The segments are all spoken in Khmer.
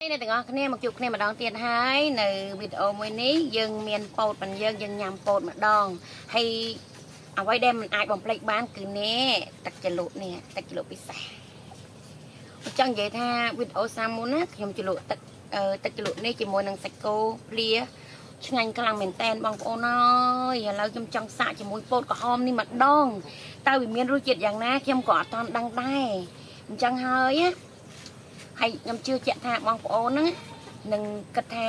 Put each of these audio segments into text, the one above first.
អ្នកទាំងអស់គ្នាមកជួបគ្នាម្ដងទៀតហើយនៅវីដេអូមួយនេះយើងមានពោតមិនយើងយើងញ៉ាំពោតម្ដងហើយអ្វីដែលមិនអាចបំភ្លេចបាន គឺនេះទឹកជ្រលក់នេះទឹកជ្រលក់ពិសេសអញ្ចឹងនិយាយថាវីដេអូសាមុនណាខ្ញុំជ្រលក់ទឹកទឹកជ្រលក់នេះជាមួយនឹងសាច់គោភ្លាឆ្ងាញ់ខ្លាំងមែនតែនបងប្អូនអើយឥឡូវខ្ញុំចង់សាកជាមួយពោតក្រហមនេះម្ដងតើវាមានរសជាតិយ៉ាងណាខ្ញុំក៏អត់ទាន់ដឹងដែរអញ្ចឹងហើយណា ហើយខ្ញុំជឿជាក់ថាបងប្អូនហ្នឹងនឹងគិតថា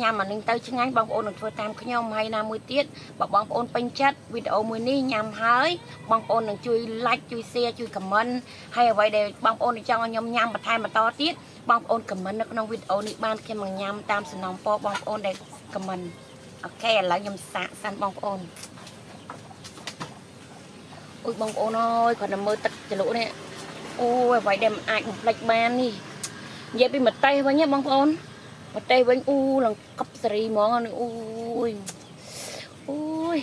ញ៉ាំអានឹងទៅឆ្ងាញ់បងប្អូននឹងធ្វើតាមខ្ញុំហើយណាមួយទៀតបើបងប្អូនពេញចិត្តវីដេអូមួយនេះញ៉ាំហើយបងប្អូននឹងជួយ like ជួយ share ជួយ comment ហើយអ្វីដែលបងប្អូនចង់ឲ្យខ្ញុំញ៉ាំបន្ថែមបន្តទៀតបងប្អូន comment នៅក្នុងវីដេអូនេះបានខ្ញុំនឹងញ៉ាំតាមសំណងពរបងប្អូនដែល comment អូខេឥឡូវខ្ញុំសាកសិនបងប្អូនអូយបងប្អូនអើយគាត់ទៅមើលទឹកជ្រលក់នេះអូយអ្វីដែលមិនអាចបំភ្លេចបាននេះ និយាយពីម្ទេសវិញបងប្អូនម្ទេសវិញអ៊ូឡើងកប់សេរីហ្មងនេះអូយអូយ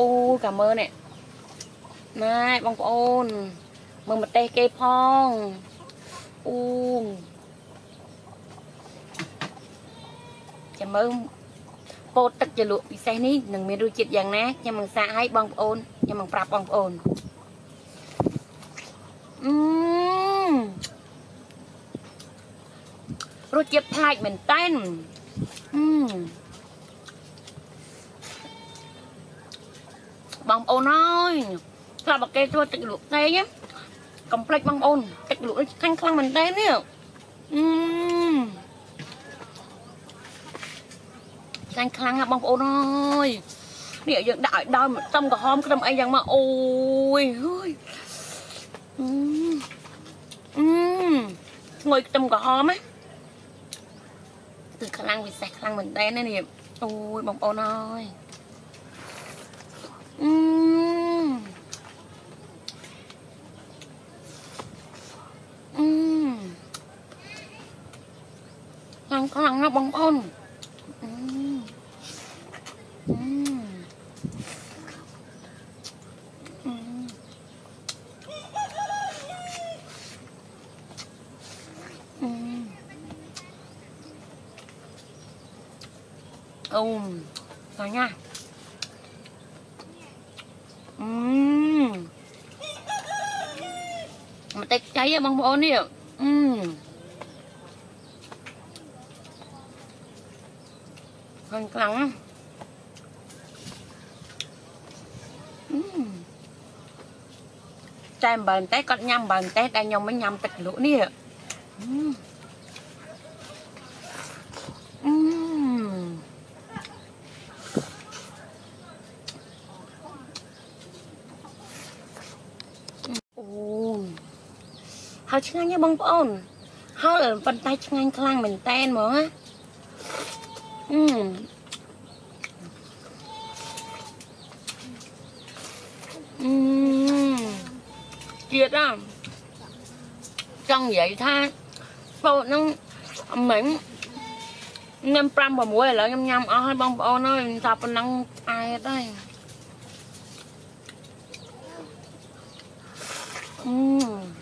អូកាមើនេះណែបងប្អូនមើលម្ទេសគេផងអូចាំមើលពោតទឹកជ្រលក់ពិសេសនេះនឹងមានរសជាតិយ៉ាងណាខ្ញុំនឹងសាកឲ្យបងប្អូនខ្ញុំនឹងប្រាប់បងប្អូនអឺរ សជាតិប្លែកមែនតែនអឺបងប្អូនអើយស្រាប់តែគេធ្វើទឹកលក់ផ្សេងកំភ្លេចបងប្អូនទឹកលក់នេះខាញ់ខ្លាំងមែនតែននេះអឺខាញ់ខ្លាំងណាបងប្អូនអើយនេះយើងដាក់ឲ្យដល់ចំក្រហមក្លឹមអីយ៉ាងមកអូយហូយអឺអឺឈ្ងុយខ្ទឹមក្រហមណា គឺខ្លាំងពិសេសខ្លាំងមែនតើនេះអូយបងប្អូនអើយអឺអឺខ្លាំងខ្លាំងណាស់បងប្អូន អូខាញ់ណាអឺមកតិចចៃបងប្អូននេះអឺខាញ់ខ្លាំងណាអឺតែអំបិលតែគាត់ញ៉ាំអំបិលតែតែខ្ញុំមិនញ៉ាំទឹកលក់នេះអឺ ហើយឆ្ងាញ់ណាបងប្អូនហើយប៉ុន្តែឆ្ងាញ់ខ្លាំងមែនតែនហ្មងណាអឺអឺជាតិអាចង់និយាយថាពោតនឹងអមិញញ៉ាំ5 6ឥឡូវខ្ញុំញ៉ាំអស់ហើយបងប្អូនអើយថាប៉ុណ្ណឹងអែតហើយអឺ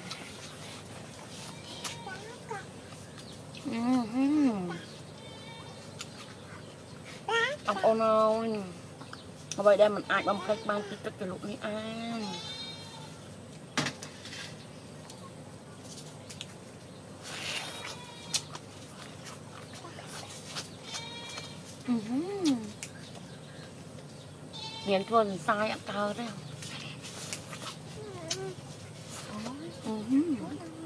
បងប្អូនអើយអ្វីដែលมันអាចបំភ្លេចបានពីទឹកជ្រលក់នេះអានអឺមានធ្វើសរសៃអត់កើតទេអឺ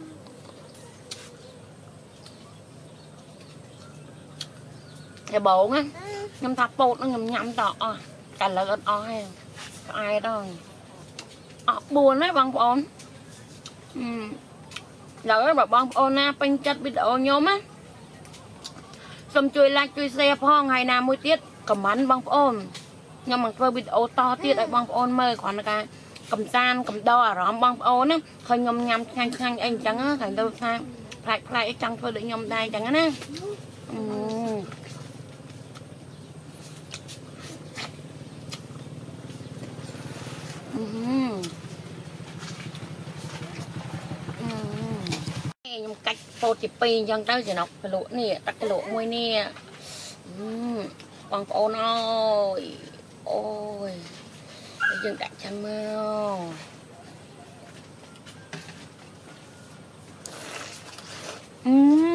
តែបងណាខ្ញុំថាពោតហ្នឹងខ្ញុំញ៉ាំតអស់តែលើអត់អស់ទេផ្អែតហើយអស់4ហើយបងប្អូនអឺឥឡូវបើបងប្អូនណាពេញចិត្តវីដេអូខ្ញុំណាសូមជួយ like ជួយ share ផងហើយណាមួយទៀត comment បងប្អូនខ្ញុំនឹងធ្វើវីដេអូតទៀតឲ្យបងប្អូនមើលគ្រាន់តែការកំសាន្តកំដរអារម្មណ៍បងប្អូនណាឃើញខ្ញុំញ៉ាំឆ្ងាញ់ឆ្ងាញ់អីអញ្ចឹងឃើញទៅថាផ្លែកផ្លែកអីចង់ធ្វើដូចខ្ញុំដែរអញ្ចឹងណា ខ្ញុំកាច់ពោតជាពីរអញ្ចឹងទៅចំណុកគីឡូនេះទឹកគីឡូមួយនេះអឺបងប្អូនអើយអូយហើយយើងដាក់ចាំមកអឺអឺ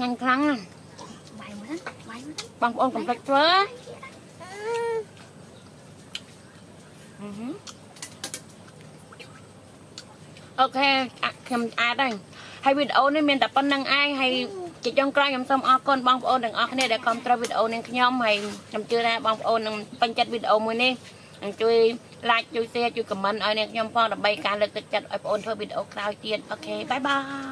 ញ៉ាំខ្លាំងណាស់បាយមើលបាយមើលបងប្អូនកុំភ្លេចធ្វើអឺហឺ okay អាខ្ញុំអាចហើយហើយវីដេអូនេះមានតែប៉ុណ្ណឹងឯងហើយជាចុងក្រោយខ្ញុំសូមអរគុណបងប្អូនទាំងអស់គ្នាដែលគាំទ្រវីដេអូនេះខ្ញុំហើយខ្ញុំជឿថាបងប្អូននឹងពេញចិត្តវីដេអូមួយនេះនឹងជួយ like ជួយ share ជួយ comment ឲ្យអ្នកខ្ញុំផងដើម្បីការលើកទឹកចិត្តឲ្យបងប្អូនធ្វើវីដេអូក្រោយទៀត okay bye byeយ